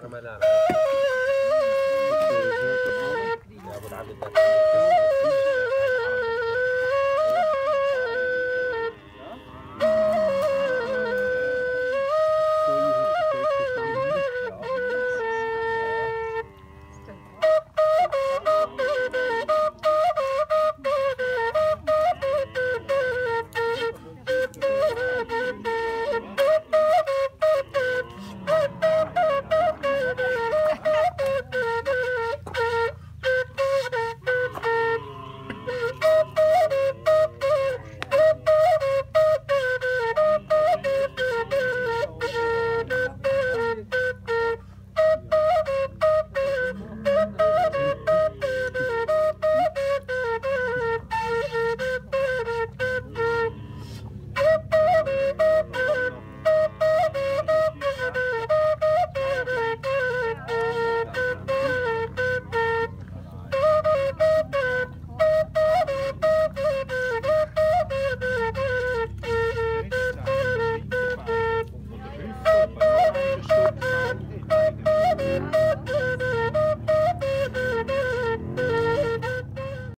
para. thank you